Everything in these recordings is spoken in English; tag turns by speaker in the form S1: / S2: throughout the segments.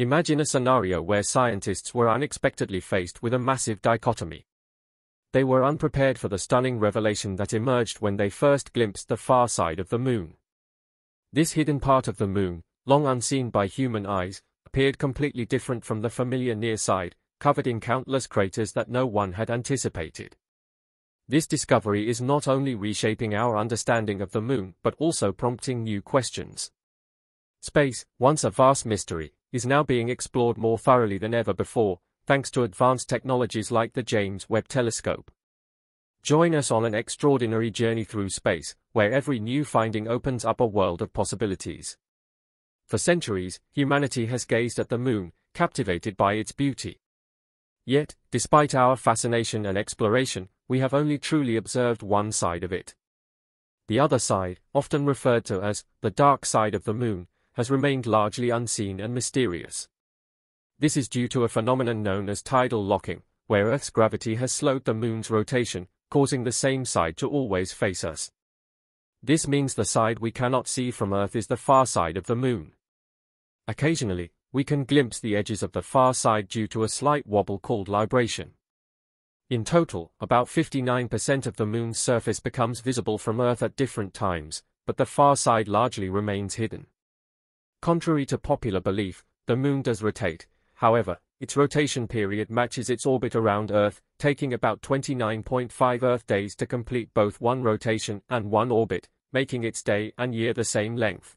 S1: Imagine a scenario where scientists were unexpectedly faced with a massive dichotomy. They were unprepared for the stunning revelation that emerged when they first glimpsed the far side of the moon. This hidden part of the moon, long unseen by human eyes, appeared completely different from the familiar near side, covered in countless craters that no one had anticipated. This discovery is not only reshaping our understanding of the moon but also prompting new questions. Space, once a vast mystery, is now being explored more thoroughly than ever before, thanks to advanced technologies like the James Webb Telescope. Join us on an extraordinary journey through space, where every new finding opens up a world of possibilities. For centuries, humanity has gazed at the moon, captivated by its beauty. Yet, despite our fascination and exploration, we have only truly observed one side of it. The other side, often referred to as the dark side of the moon, has remained largely unseen and mysterious. This is due to a phenomenon known as tidal locking, where Earth's gravity has slowed the moon's rotation, causing the same side to always face us. This means the side we cannot see from Earth is the far side of the moon. Occasionally, we can glimpse the edges of the far side due to a slight wobble called libration. In total, about 59% of the moon's surface becomes visible from Earth at different times, but the far side largely remains hidden. Contrary to popular belief, the moon does rotate, however, its rotation period matches its orbit around Earth, taking about 29.5 Earth days to complete both one rotation and one orbit, making its day and year the same length.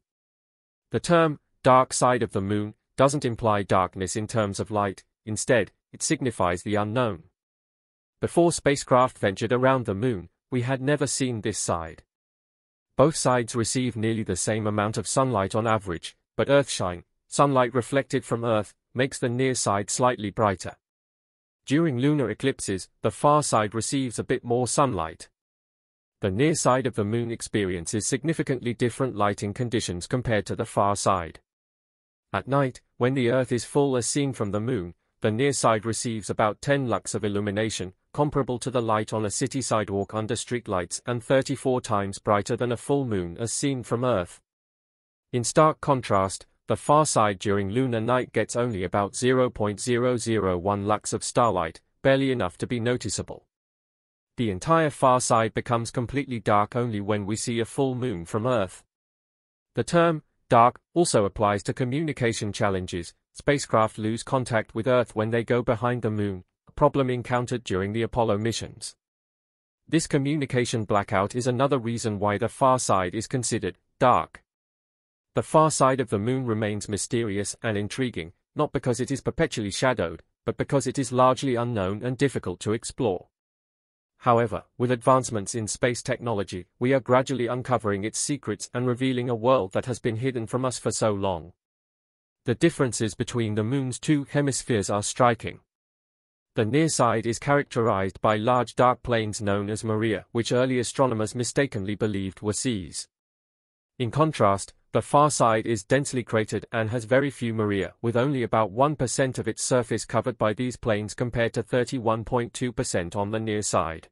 S1: The term, dark side of the moon, doesn't imply darkness in terms of light, instead, it signifies the unknown. Before spacecraft ventured around the moon, we had never seen this side. Both sides receive nearly the same amount of sunlight on average, but Earthshine, sunlight reflected from Earth, makes the near side slightly brighter. During lunar eclipses, the far side receives a bit more sunlight. The near side of the moon experiences significantly different lighting conditions compared to the far side. At night, when the Earth is full as seen from the moon, the near side receives about 10 lux of illumination, comparable to the light on a city sidewalk under streetlights and 34 times brighter than a full moon as seen from Earth. In stark contrast, the far side during lunar night gets only about 0.001 lux of starlight, barely enough to be noticeable. The entire far side becomes completely dark only when we see a full moon from Earth. The term, dark, also applies to communication challenges. Spacecraft lose contact with Earth when they go behind the moon, a problem encountered during the Apollo missions. This communication blackout is another reason why the far side is considered dark. The far side of the moon remains mysterious and intriguing, not because it is perpetually shadowed, but because it is largely unknown and difficult to explore. However, with advancements in space technology, we are gradually uncovering its secrets and revealing a world that has been hidden from us for so long. The differences between the moon's two hemispheres are striking. The near side is characterized by large dark plains known as maria, which early astronomers mistakenly believed were seas. In contrast, the far side is densely cratered and has very few maria, with only about 1% of its surface covered by these plains compared to 31.2% on the near side.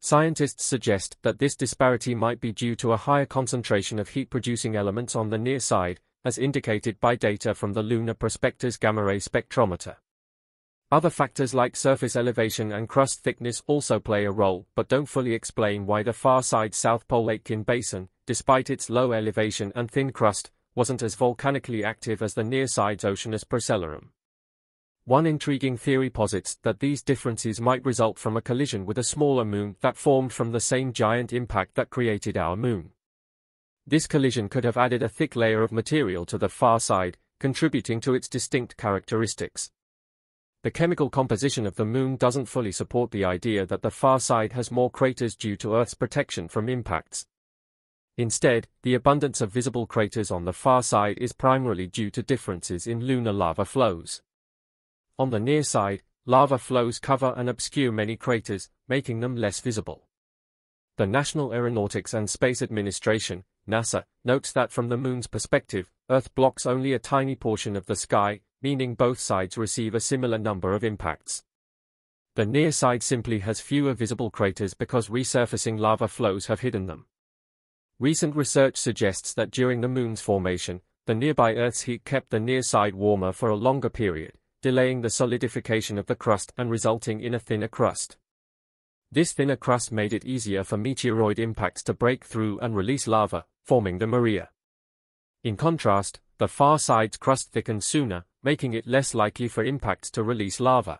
S1: Scientists suggest that this disparity might be due to a higher concentration of heat-producing elements on the near side, as indicated by data from the Lunar Prospector's gamma-ray spectrometer. Other factors like surface elevation and crust thickness also play a role, but don't fully explain why the far side South Pole Aitken Basin, despite its low elevation and thin crust, wasn't as volcanically active as the near side's Oceanus Procellarum. One intriguing theory posits that these differences might result from a collision with a smaller moon that formed from the same giant impact that created our moon. This collision could have added a thick layer of material to the far side, contributing to its distinct characteristics. The chemical composition of the moon doesn't fully support the idea that the far side has more craters due to Earth's protection from impacts. Instead, the abundance of visible craters on the far side is primarily due to differences in lunar lava flows. On the near side, lava flows cover and obscure many craters, making them less visible. The National Aeronautics and Space Administration, NASA, notes that from the Moon's perspective, Earth blocks only a tiny portion of the sky, meaning both sides receive a similar number of impacts. The near side simply has fewer visible craters because resurfacing lava flows have hidden them. Recent research suggests that during the Moon's formation, the nearby Earth's heat kept the near side warmer for a longer period, delaying the solidification of the crust and resulting in a thinner crust. This thinner crust made it easier for meteoroid impacts to break through and release lava, forming the Maria. In contrast, the far side's crust thickened sooner, making it less likely for impacts to release lava.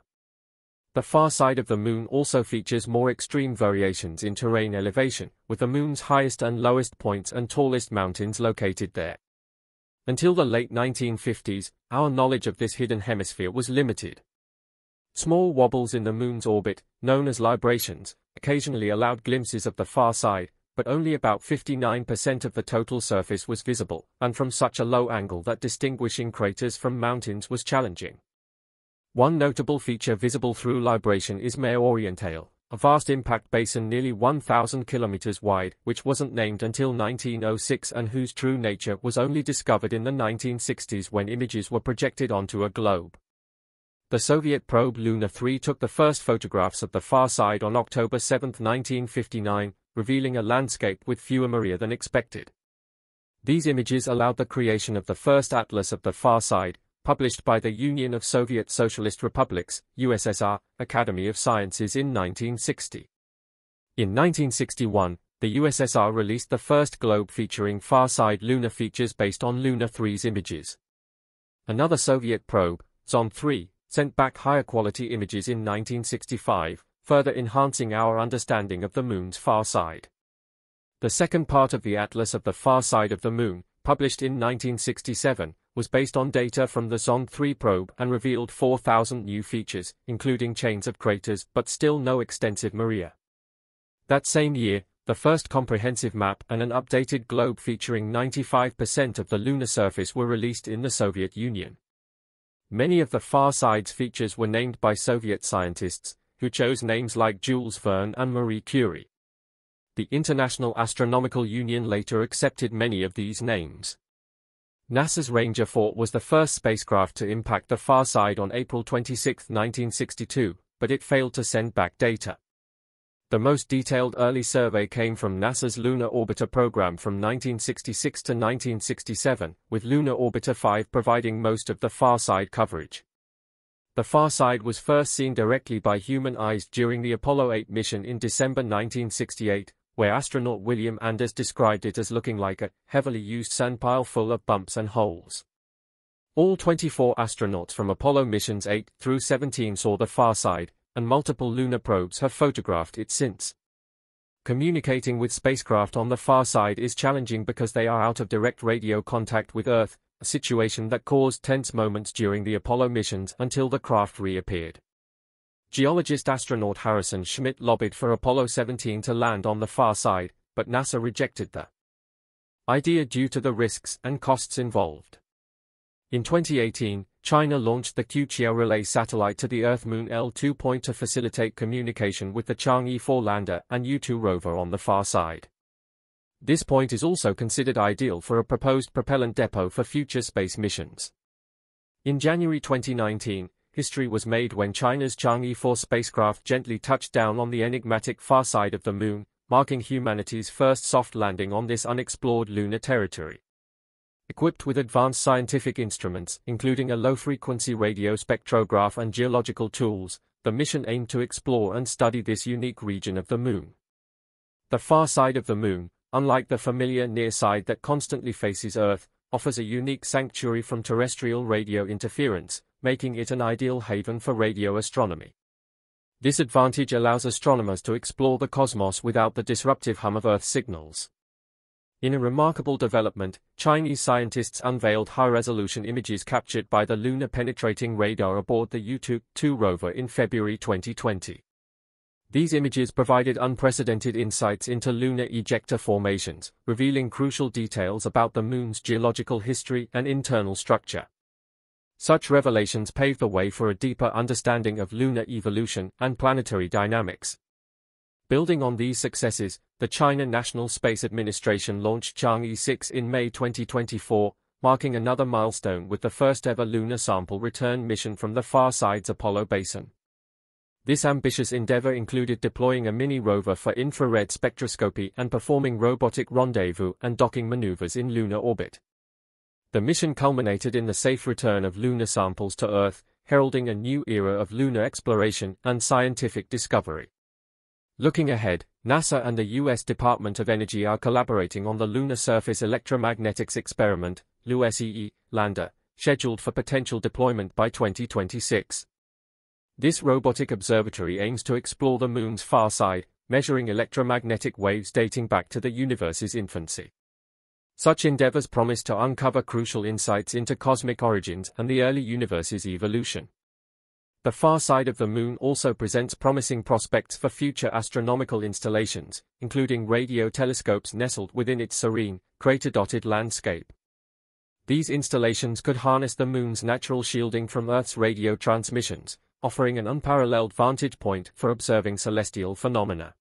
S1: The far side of the Moon also features more extreme variations in terrain elevation, with the Moon's highest and lowest points and tallest mountains located there. Until the late 1950s, our knowledge of this hidden hemisphere was limited. Small wobbles in the Moon's orbit, known as librations, occasionally allowed glimpses of the far side, but only about 59% of the total surface was visible, and from such a low angle that distinguishing craters from mountains was challenging. One notable feature visible through libration is Mare Orientale, a vast impact basin nearly 1,000 kilometers wide, which wasn't named until 1906 and whose true nature was only discovered in the 1960s when images were projected onto a globe. The Soviet probe Luna 3 took the first photographs of the far side on October 7, 1959, revealing a landscape with fewer Maria than expected. These images allowed the creation of the first atlas of the far side, published by the Union of Soviet Socialist Republics, USSR, Academy of Sciences in 1960. In 1961, the USSR released the first globe featuring far-side lunar features based on Luna 3's images. Another Soviet probe, Zond 3, sent back higher quality images in 1965, further enhancing our understanding of the Moon's far side. The second part of the Atlas of the Far Side of the Moon, published in 1967, was based on data from the Zond 3 probe and revealed 4,000 new features, including chains of craters, but still no extensive Maria. That same year, the first comprehensive map and an updated globe featuring 95% of the lunar surface were released in the Soviet Union. Many of the far side's features were named by Soviet scientists, who chose names like Jules Verne and Marie Curie. The International Astronomical Union later accepted many of these names. NASA's Ranger 4 was the first spacecraft to impact the far side on April 26, 1962, but it failed to send back data. The most detailed early survey came from NASA's Lunar Orbiter program from 1966 to 1967, with Lunar Orbiter 5 providing most of the far side coverage. The far side was first seen directly by human eyes during the Apollo 8 mission in December 1968, where astronaut William Anders described it as looking like a heavily used sandpile full of bumps and holes. All 24 astronauts from Apollo missions 8 through 17 saw the far side, and multiple lunar probes have photographed it since. Communicating with spacecraft on the far side is challenging because they are out of direct radio contact with Earth, a situation that caused tense moments during the Apollo missions until the craft reappeared. Geologist astronaut Harrison Schmitt lobbied for Apollo 17 to land on the far side, but NASA rejected the idea due to the risks and costs involved. In 2018, China launched the Queqiao relay satellite to the Earth-Moon L2 point to facilitate communication with the Chang'e 4 lander and Yutu rover on the far side. This point is also considered ideal for a proposed propellant depot for future space missions. In January 2019, history was made when China's Chang'e 4 spacecraft gently touched down on the enigmatic far side of the Moon, marking humanity's first soft landing on this unexplored lunar territory. Equipped with advanced scientific instruments, including a low-frequency radio spectrograph and geological tools, the mission aimed to explore and study this unique region of the Moon. The far side of the Moon, unlike the familiar near side that constantly faces Earth, offers a unique sanctuary from terrestrial radio interference, making it an ideal haven for radio astronomy. This advantage allows astronomers to explore the cosmos without the disruptive hum of Earth signals. In a remarkable development, Chinese scientists unveiled high-resolution images captured by the lunar penetrating radar aboard the Yutu-2 rover in February 2020. These images provided unprecedented insights into lunar ejecta formations, revealing crucial details about the Moon's geological history and internal structure. Such revelations pave the way for a deeper understanding of lunar evolution and planetary dynamics. Building on these successes, the China National Space Administration launched Chang'e 6 in May 2024, marking another milestone with the first-ever lunar sample return mission from the far side's Apollo basin. This ambitious endeavor included deploying a mini rover for infrared spectroscopy and performing robotic rendezvous and docking maneuvers in lunar orbit. The mission culminated in the safe return of lunar samples to Earth, heralding a new era of lunar exploration and scientific discovery. Looking ahead, NASA and the U.S. Department of Energy are collaborating on the Lunar Surface Electromagnetics Experiment, LUSEE, lander, scheduled for potential deployment by 2026. This robotic observatory aims to explore the Moon's far side, measuring electromagnetic waves dating back to the universe's infancy. Such endeavors promise to uncover crucial insights into cosmic origins and the early universe's evolution. The far side of the Moon also presents promising prospects for future astronomical installations, including radio telescopes nestled within its serene, crater-dotted landscape. These installations could harness the Moon's natural shielding from Earth's radio transmissions, offering an unparalleled vantage point for observing celestial phenomena.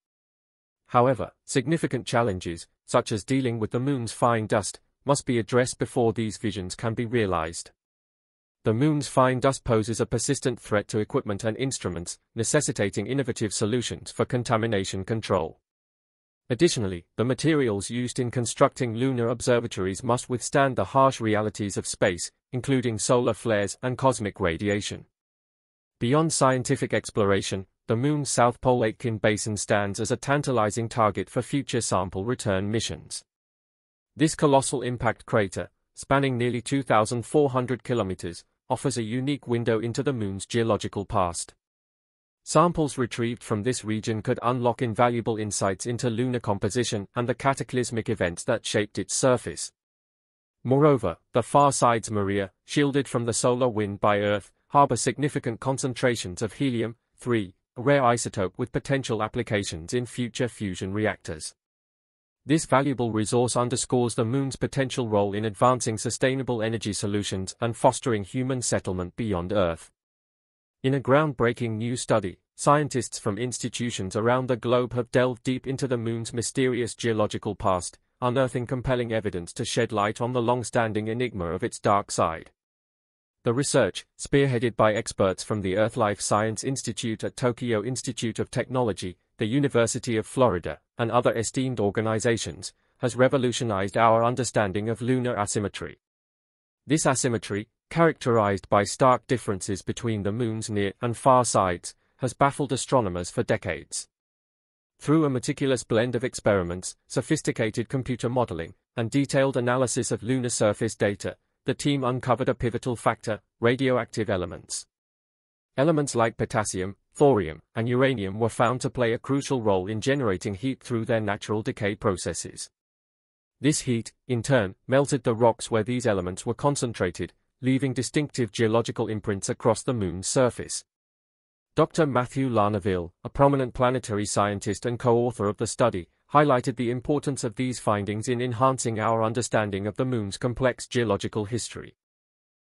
S1: However, significant challenges, such as dealing with the Moon's fine dust, must be addressed before these visions can be realized. The moon's fine dust poses a persistent threat to equipment and instruments, necessitating innovative solutions for contamination control. Additionally, the materials used in constructing lunar observatories must withstand the harsh realities of space, including solar flares and cosmic radiation. Beyond scientific exploration, the Moon's South Pole Aitken Basin stands as a tantalizing target for future sample return missions. This colossal impact crater, spanning nearly 2,400 kilometers, offers a unique window into the Moon's geological past. Samples retrieved from this region could unlock invaluable insights into lunar composition and the cataclysmic events that shaped its surface. Moreover, the far side's Maria, shielded from the solar wind by Earth, harbor significant concentrations of helium-3, a rare isotope with potential applications in future fusion reactors. This valuable resource underscores the Moon's potential role in advancing sustainable energy solutions and fostering human settlement beyond Earth. In a groundbreaking new study, scientists from institutions around the globe have delved deep into the Moon's mysterious geological past, unearthing compelling evidence to shed light on the long-standing enigma of its dark side. The research, spearheaded by experts from the Earth Life Science Institute at Tokyo Institute of Technology, the University of Florida, and other esteemed organizations, has revolutionized our understanding of lunar asymmetry. This asymmetry, characterized by stark differences between the moon's near and far sides, has baffled astronomers for decades. Through a meticulous blend of experiments, sophisticated computer modeling, and detailed analysis of lunar surface data, the team uncovered a pivotal factor, radioactive elements. Elements like potassium, thorium, and uranium were found to play a crucial role in generating heat through their natural decay processes. This heat, in turn, melted the rocks where these elements were concentrated, leaving distinctive geological imprints across the Moon's surface. Dr. Matthew Laneuville, a prominent planetary scientist and co-author of the study, highlighted the importance of these findings in enhancing our understanding of the Moon's complex geological history.